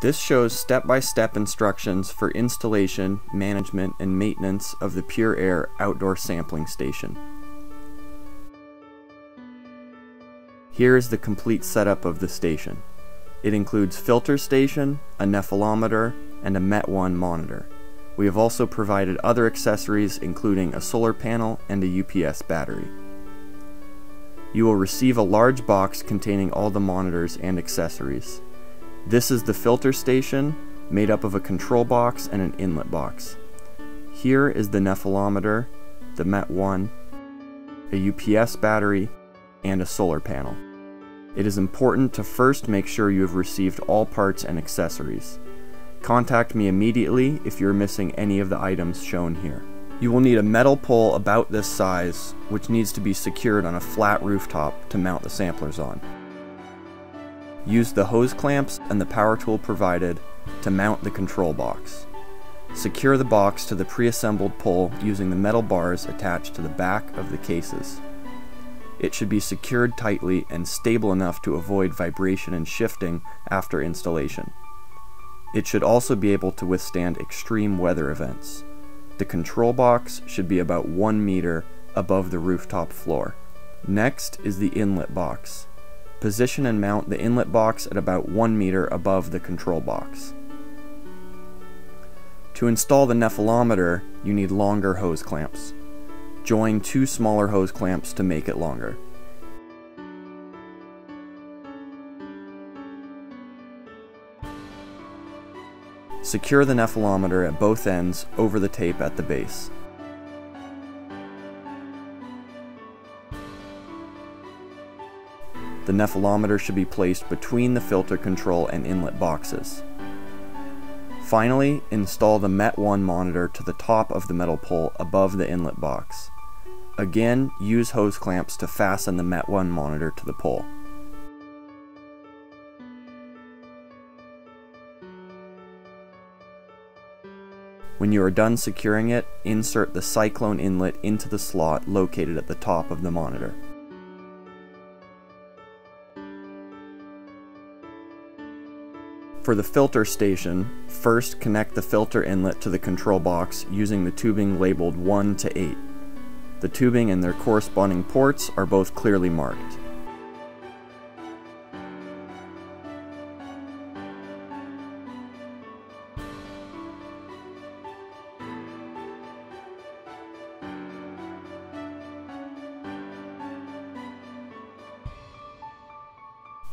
This shows step-by-step instructions for installation, management, and maintenance of the Pure Air outdoor sampling station. Here is the complete setup of the station. It includes filter station, a nephelometer, and a MET1 monitor. We have also provided other accessories including a solar panel and a UPS battery. You will receive a large box containing all the monitors and accessories. This is the filter station, made up of a control box and an inlet box. Here is the nephelometer, the MET1, a UPS battery, and a solar panel. It is important to first make sure you have received all parts and accessories. Contact me immediately if you're missing any of the items shown here. You will need a metal pole about this size, which needs to be secured on a flat rooftop to mount the samplers on. Use the hose clamps and the power tool provided to mount the control box. Secure the box to the pre-assembled pole using the metal bars attached to the back of the cases. It should be secured tightly and stable enough to avoid vibration and shifting after installation. It should also be able to withstand extreme weather events. The control box should be about 1 meter above the rooftop floor. Next is the inlet box. Position and mount the inlet box at about 1 meter above the control box. To install the nephelometer, you need longer hose clamps. Join two smaller hose clamps to make it longer. Secure the nephelometer at both ends over the tape at the base. The nephelometer should be placed between the filter control and inlet boxes. Finally, install the MET1 monitor to the top of the metal pole above the inlet box. Again, use hose clamps to fasten the MET1 monitor to the pole. When you are done securing it, insert the cyclone inlet into the slot located at the top of the monitor. For the filter station, first connect the filter inlet to the control box using the tubing labeled 1 to 8. The tubing and their corresponding ports are both clearly marked.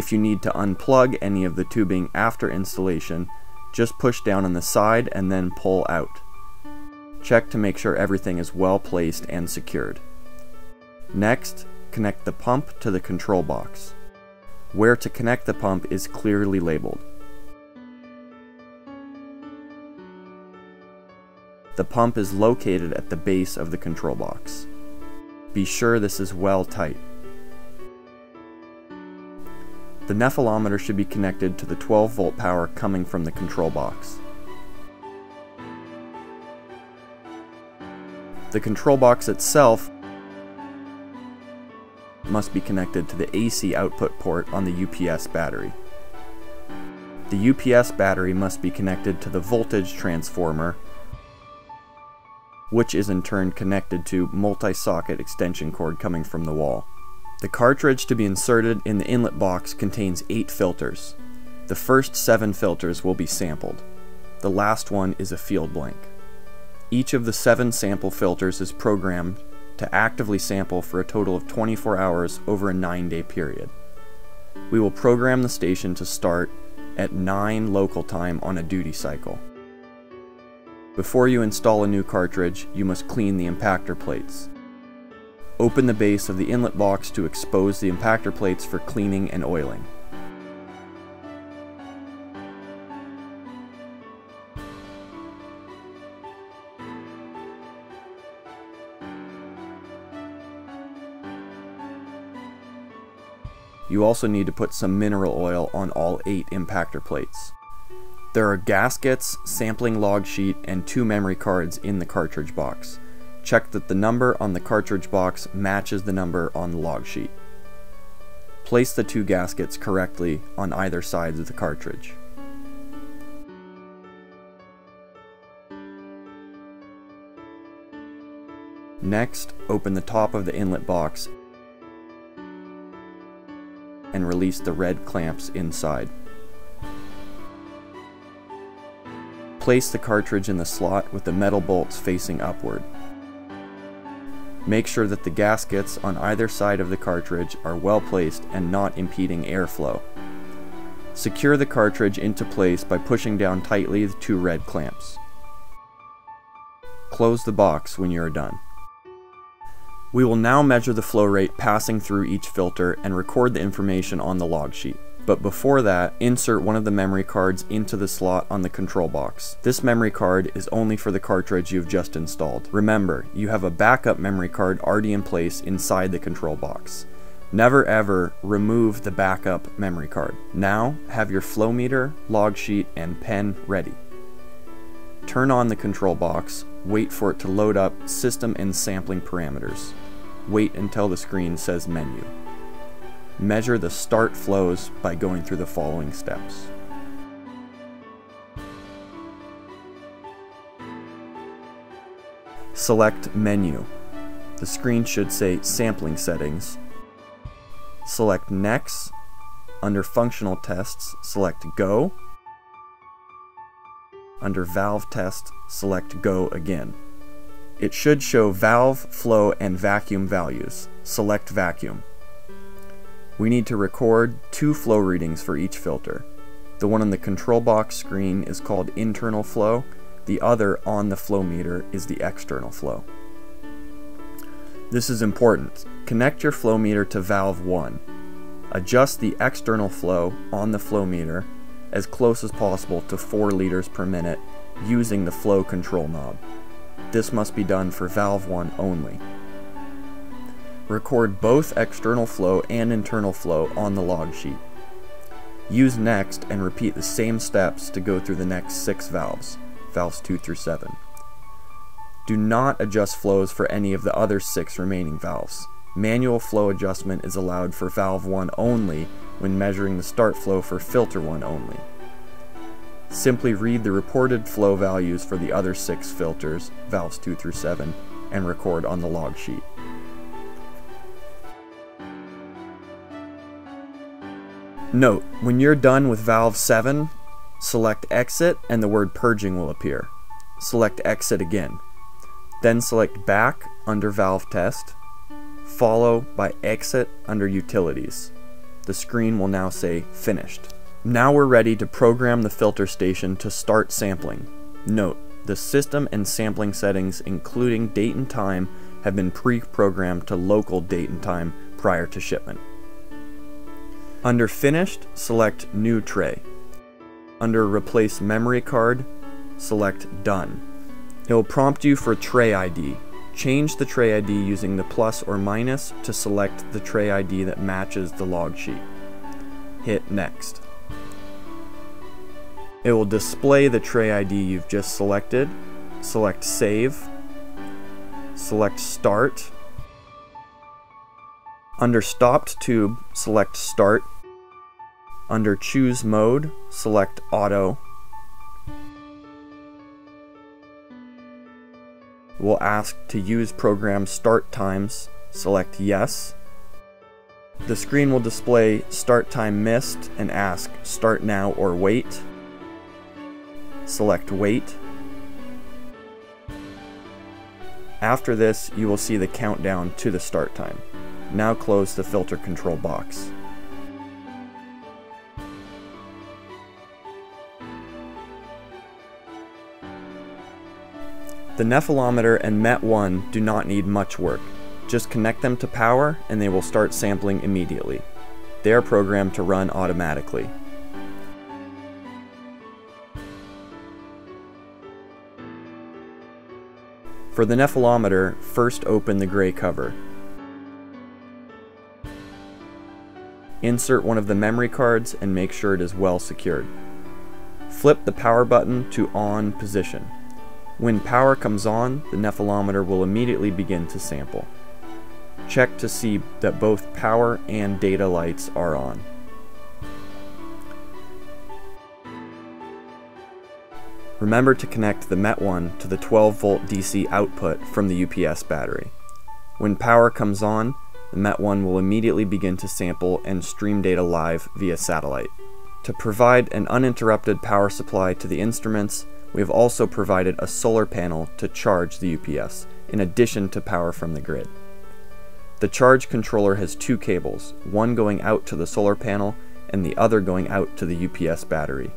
If you need to unplug any of the tubing after installation, just push down on the side and then pull out. Check to make sure everything is well placed and secured. Next, connect the pump to the control box. Where to connect the pump is clearly labeled. The pump is located at the base of the control box. Be sure this is well tight. The nephelometer should be connected to the 12 volt power coming from the control box. The control box itself must be connected to the AC output port on the UPS battery. The UPS battery must be connected to the voltage transformer, which is in turn connected to multi-socket extension cord coming from the wall. The cartridge to be inserted in the inlet box contains 8 filters. The first 7 filters will be sampled. The last one is a field blank. Each of the 7 sample filters is programmed to actively sample for a total of 24 hours over a 9 day period. We will program the station to start at 9 local time on a duty cycle. Before you install a new cartridge, you must clean the impactor plates. Open the base of the inlet box to expose the impactor plates for cleaning and oiling. You also need to put some mineral oil on all 8 impactor plates. There are gaskets, sampling log sheet, and two memory cards in the cartridge box. Check that the number on the cartridge box matches the number on the log sheet. Place the two gaskets correctly on either sides of the cartridge. Next, open the top of the inlet box and release the red clamps inside. Place the cartridge in the slot with the metal bolts facing upward. Make sure that the gaskets on either side of the cartridge are well placed and not impeding airflow. Secure the cartridge into place by pushing down tightly the two red clamps. Close the box when you are done. We will now measure the flow rate passing through each filter and record the information on the log sheet. But before that, insert one of the memory cards into the slot on the control box. This memory card is only for the cartridge you've just installed. Remember, you have a backup memory card already in place inside the control box. Never ever remove the backup memory card. Now, have your flow meter, log sheet, and pen ready. Turn on the control box, wait for it to load up system and sampling parameters. Wait until the screen says menu. Measure the start flows by going through the following steps. Select Menu. The screen should say Sampling Settings. Select Next. Under Functional Tests, select Go. Under Valve Test, select Go again. It should show valve, flow, and vacuum values. Select Vacuum. We need to record two flow readings for each filter. The one on the control box screen is called internal flow, the other on the flow meter is the external flow. This is important. Connect your flow meter to valve 1. Adjust the external flow on the flow meter as close as possible to 4 liters per minute using the flow control knob. This must be done for valve 1 only. Record both external flow and internal flow on the log sheet. Use next and repeat the same steps to go through the next six valves, valves 2 through 7. Do not adjust flows for any of the other six remaining valves. Manual flow adjustment is allowed for valve 1 only when measuring the start flow for filter 1 only. Simply read the reported flow values for the other six filters, valves 2 through 7, and record on the log sheet. Note, when you're done with valve 7, select exit and the word purging will appear. Select exit again. Then select back under valve test, follow by exit under utilities. The screen will now say finished. Now we're ready to program the filter station to start sampling. Note, the system and sampling settings including date and time have been pre-programmed to local date and time prior to shipment. Under Finished, select New Tray. Under Replace Memory Card, select Done. It will prompt you for Tray ID. Change the tray ID using the plus or minus to select the tray ID that matches the log sheet. Hit Next. It will display the tray ID you've just selected. Select Save. Select Start under Stopped Tube, select Start. Under Choose Mode, select Auto. We'll ask to use program start times, select Yes. The screen will display start time missed and ask start now or wait. Select wait. After this, you will see the countdown to the start time. Now close the filter control box. The nephelometer and MET1 do not need much work. Just connect them to power and they will start sampling immediately. They are programmed to run automatically. For the nephelometer, first open the gray cover. Insert one of the memory cards and make sure it is well secured. Flip the power button to on position. When power comes on, the nephelometer will immediately begin to sample. Check to see that both power and data lights are on. Remember to connect the MET1 to the 12 volt DC output from the UPS battery. When power comes on, the MET1 will immediately begin to sample and stream data live via satellite. To provide an uninterrupted power supply to the instruments, we have also provided a solar panel to charge the UPS, in addition to power from the grid. The charge controller has two cables, one going out to the solar panel and the other going out to the UPS battery.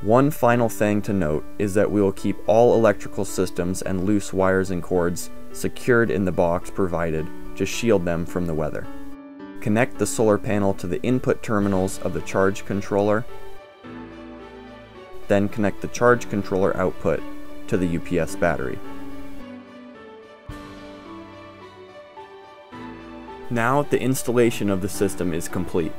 One final thing to note is that we will keep all electrical systems and loose wires and cords secured in the box provided to shield them from the weather. Connect the solar panel to the input terminals of the charge controller, then connect the charge controller output to the UPS battery. Now the installation of the system is complete.